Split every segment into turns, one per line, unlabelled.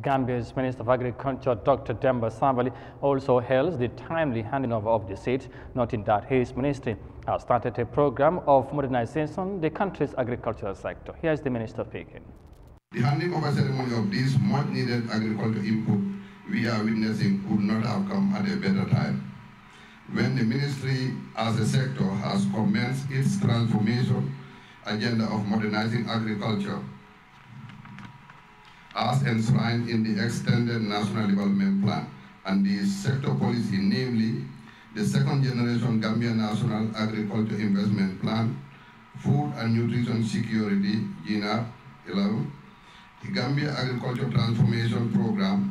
Gambia's Minister of Agriculture, Dr. Demba Sabally, also hails the timely handing over of the seat, noting that his ministry has started a program of modernization the country's agricultural sector. Here's the minister speaking.
The handing over ceremony of this much needed agricultural input we are witnessing could not have come at a better time. When the ministry as a sector has commenced its transformation agenda of modernizing agriculture as enshrined in the Extended National Development Plan and the sector policy, namely the second generation Gambia National Agriculture Investment Plan, Food and Nutrition Security, GNAP 11, the Gambia Agriculture Transformation Program,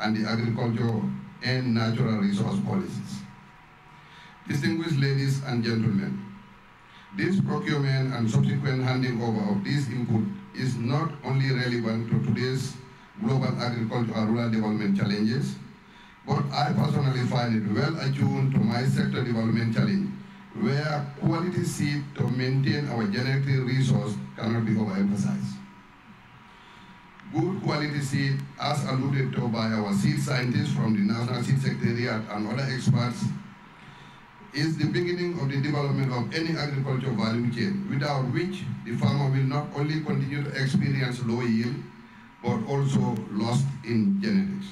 and the Agriculture and Natural Resource Policies. Distinguished ladies and gentlemen, this procurement and subsequent handing over of this input is not only relevant to today's global agriculture and rural development challenges, but I personally find it well attuned to my sector development challenge, where quality seed to maintain our genetic resource cannot be overemphasized. Good quality seed, as alluded to by our seed scientists from the National Seed Secretariat and other experts, is the beginning of the development of any agricultural value chain, without which the farmer will not only continue to experience low yield, but also loss in genetics.